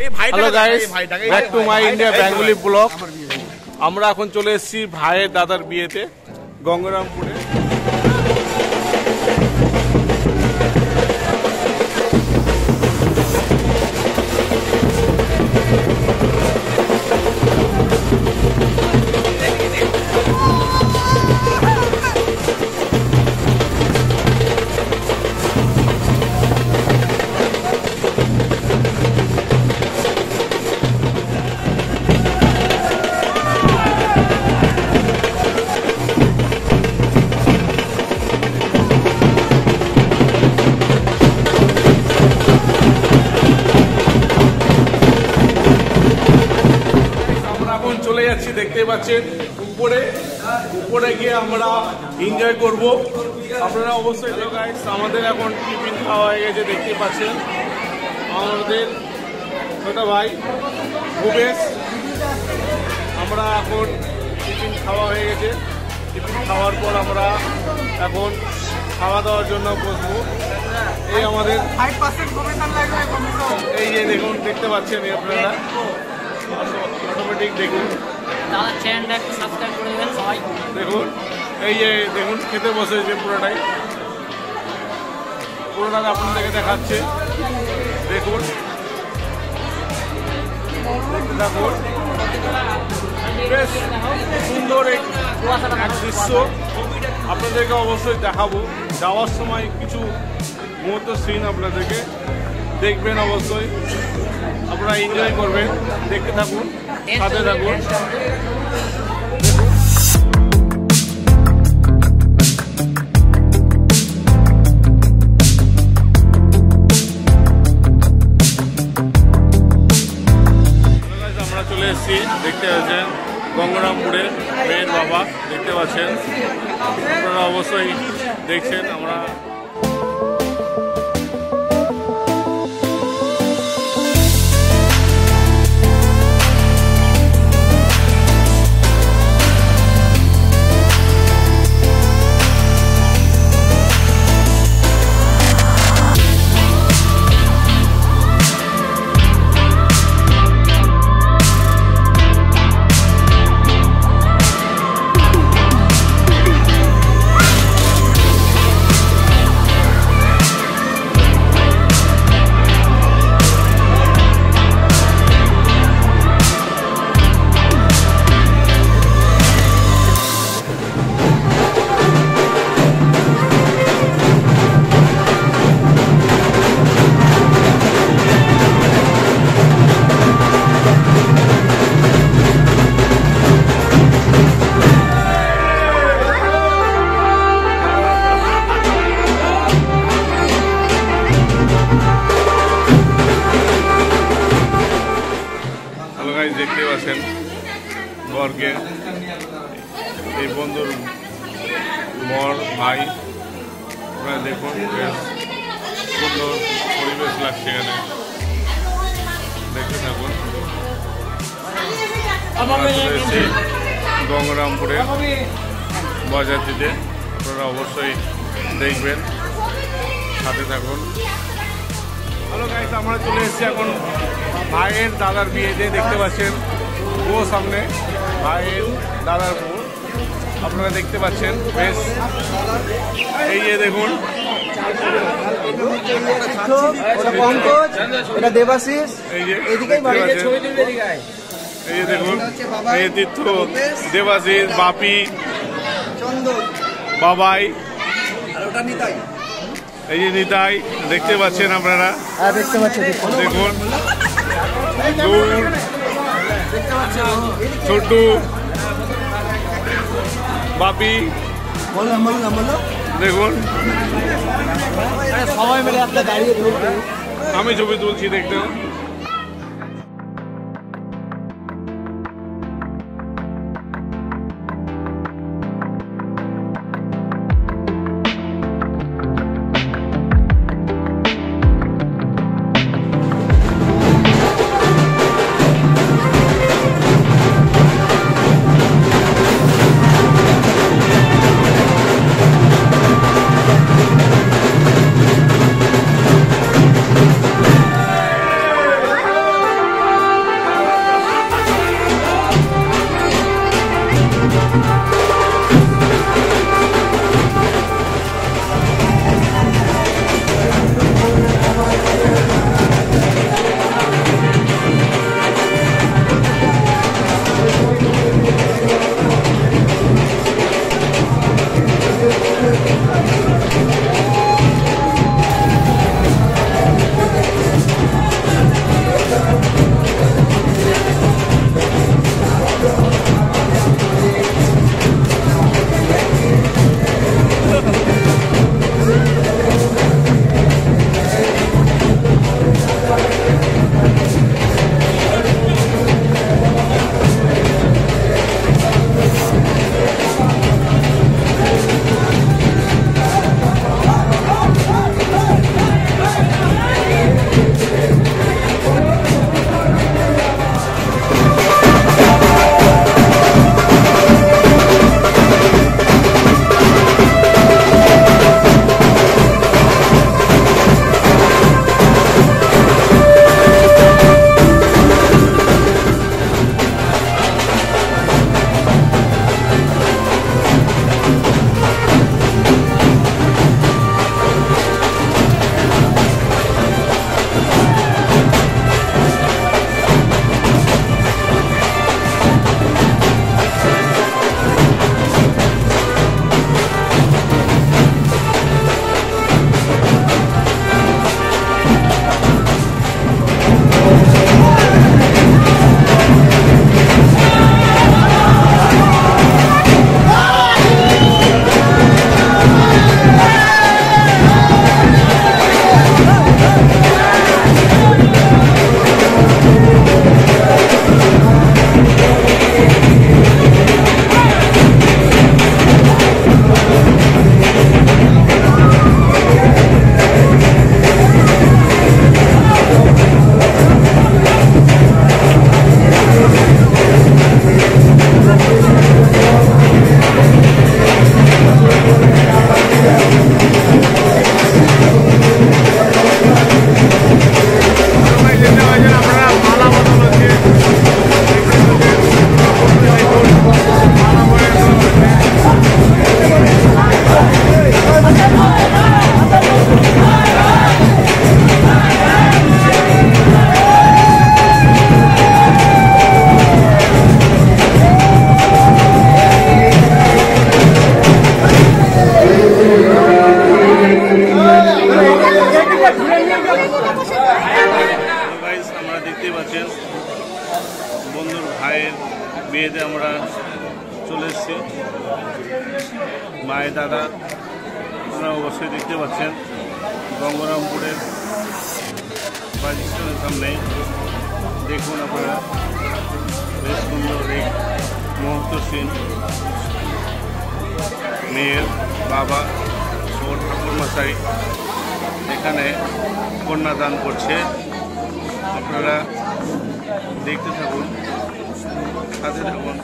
Hello guys back to my India Bengali blog আমরা এখন চলে এসেছি ভাইয়ের দাদার বিয়েতে গঙ্গারামপুরে। যাচ্ছি দেখতে পাচ্ছেন উপরে উপরে গিয়ে আমরা এনজয় করব। আপনারা অবশ্যই দেখো আমাদের এখন টিফিন খাওয়া হয়ে গেছে দেখতে পাচ্ছেন। আমাদের ছোট ভাই ভূপেশ আমরা এখন টিফিন খাওয়া হয়ে গেছে। টিফিন খাওয়ার পর আমরা এখন খাওয়া দাওয়ার জন্য বসবো। এই আমাদের এই যে দেখুন দেখতে পাচ্ছেন আপনারা। অটোমেটিক দেখুন। দাদা চ্যানেলটা একটু সাবস্ক্রাইব করে দেবেন। সবাই দেখুন, এই যে দেখুন, খেতে বসেছে পুরোটাই। পুরোটা আপনাদেরকে দেখাচ্ছে। দেখুন। দেখতে থাকুন। বেশ সুন্দর এক দৃশ্য। আপনাদেরকে অবশ্যই দেখাবো। যাওয়ার সময় কিছু মুহূর্ত সিন আপনাদেরকে দেখবেন অবশ্যই। আপনারা এনজয় করবেন। দেখতে থাকুন। সাথে থাকুন Guys, এই বন্ধুর বর ভাই ওরা দেখুন, বেশ সুন্দর পরিবেশ লাগছে এখানে। দেখতে থাকুন। গঙ্গারামপুরে বরযাত্রীতে আপনারা অবশ্যই দেখবেন। সাথে থাকুন। হ্যালো গাইস আমরা চলে এসেছি এখন ভাইয়ের দাদার বিয়েতে। দেখতে পাচ্ছেন ও সামনে ভাইয়ের দাদার আপনারা দেখতে পাচ্ছেন বেশ। এই যে দেখুন। এটা দেবাশিস এই যে এদিকেই দেখতে পাচ্ছেন। এই যে দেখুন এই তীর্থ দেবাশিস বাপি বাবাই। এই যে নিতাই দেখতে পাচ্ছেন আপনারা? হ্যাঁ দেখতে পাচ্ছি দেখুন। দৌড় ছোটু বাপি বললাম বললাম বললো দেখুন সবাই মিলে একটা দাঁড়িয়ে আমি ছবি তুলছি দেখতে মায়ের দাদা, আপনারা অবশ্যই দেখতে পাচ্ছেন, গঙ্গরামপুরের বাস সামনে। দেখুন আপনারা, বেশ সুন্দর এক মুহূর্ত সিন মেয়ের বাবা ও ঠাকুরমশাই এখানে কন্যাদান করছে। আপনারা দেখতে থাকুন, সাথে থাকুন।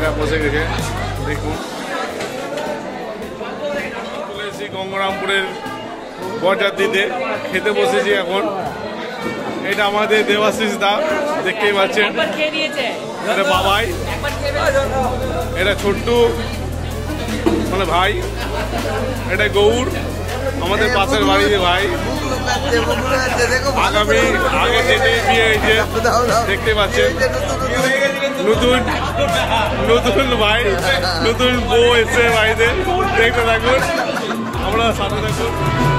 ভাইরা বসে গেছে দেখুন। চলে এসেছি গঙ্গরামপুরের বরযাত্রীতে খেতে বসেছি এখন। এটা আমাদের দেবাশিস দা দেখতেই পাচ্ছেন। এটা বাবাই। এটা ছোট্টু মানে ভাই। এটা গৌর আমাদের পাশের বাড়ির ভাই। আগামী আগে দেখতে পাচ্ছেন। নতুন নতুন ভাই, নতুন বউ এসে ভাইদের দেখতে আমরা সাথে থাকুন।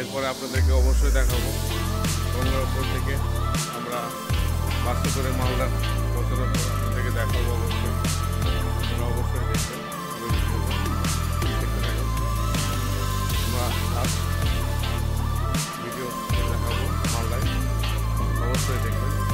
এরপরে আপনাদেরকে অবশ্যই দেখাবো। গঙ্গারপুর থেকে আমরা বাসে করে মালদা পৌঁছানোর পর আপনাদেরকে দেখাবো অবশ্যই। আপনারা অবশ্যই দেখবেন ভিডিও দেখাবো মালদায়। অবশ্যই দেখবেন।